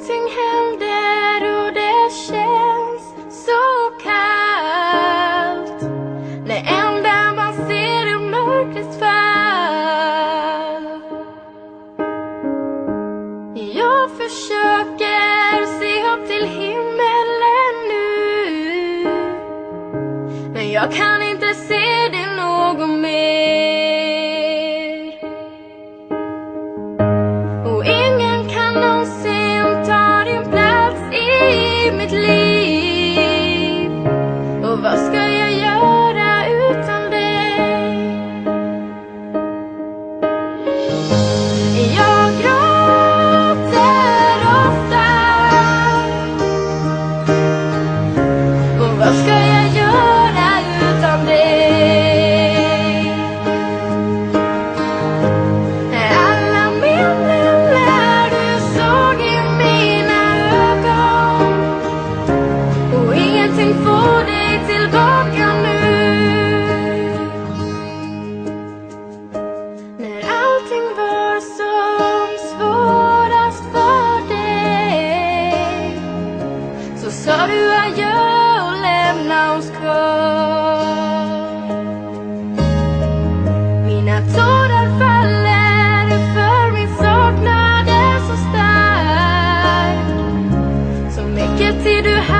Någonting händer och det känns så kallt. Det enda man ser är mörkrets fall. Jag försöker se upp till himmelen nu. Men jag kan inte se det något mer. Vad ska jag göra utan dig? Alla minnen när du såg i mina ögon. Och ingenting får dig tillbaka nu. När allting var som svårast för dig Så sa du adjö finns Mina tårar faller för min saknad är så stark Så mycket tid du har